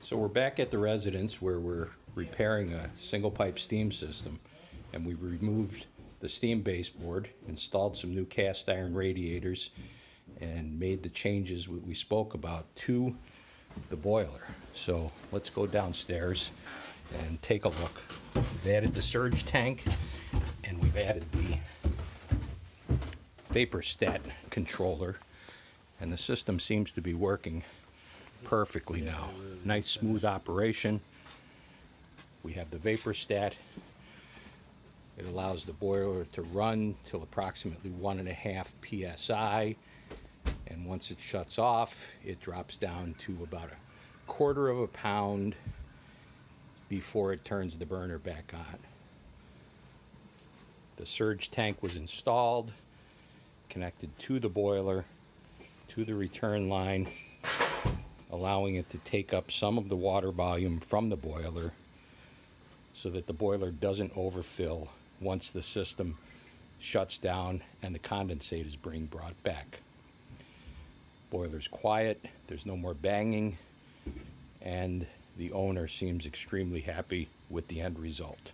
So we're back at the residence where we're repairing a single pipe steam system. And we've removed the steam baseboard, installed some new cast iron radiators, and made the changes we spoke about to the boiler. So let's go downstairs and take a look. We've added the surge tank and we've added the vapor stat controller. And the system seems to be working perfectly now. Nice smooth operation. We have the vapor stat. It allows the boiler to run till approximately one and a half PSI. And once it shuts off, it drops down to about a quarter of a pound before it turns the burner back on. The surge tank was installed, connected to the boiler, to the return line, allowing it to take up some of the water volume from the boiler so that the boiler doesn't overfill once the system shuts down and the condensate is being brought back. Boiler's quiet, there's no more banging, and the owner seems extremely happy with the end result.